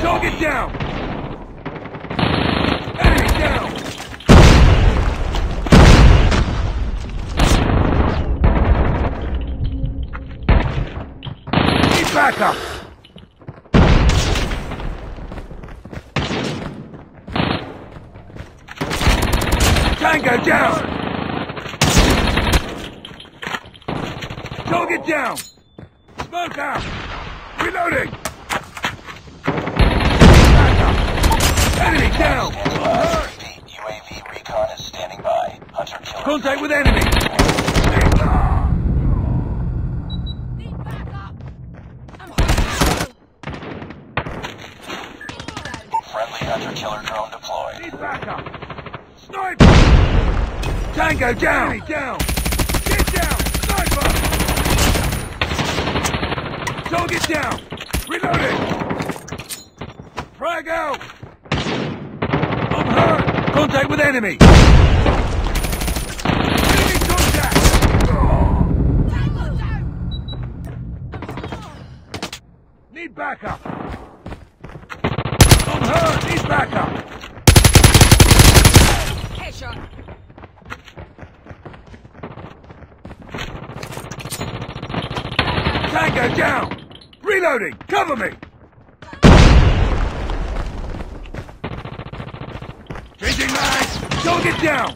Target down! Enemy down! Need backup! Tango down! Target down! Smoke out! Reloading! Contact with enemy! Need backup! I'm hurt! Friendly hunter killer drone deployed. Need backup! Sniper! Tango down! Enemy down! Get down! Sniper! Target down! Reloading! Frag out! I'm hurt! Contact with enemy! Enemy contact! Tango down! Need backup! I'm hurt! Need backup! Headshot! Tango down! Reloading! Cover me! Changing mags! Target down!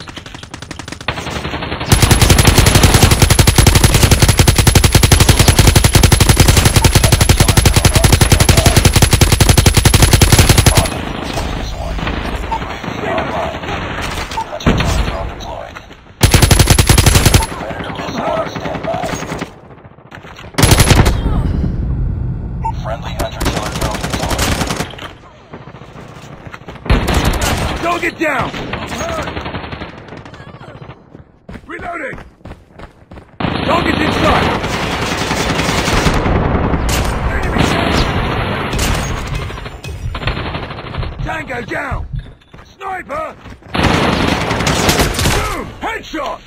This one. UAV online. Hunter killer drone deployed. Predator missile on standby. Friendly hunter killer drone deployed. Target down! Reloading! Target's in sight! Enemy down! Tango down! Sniper! Boom! Headshot!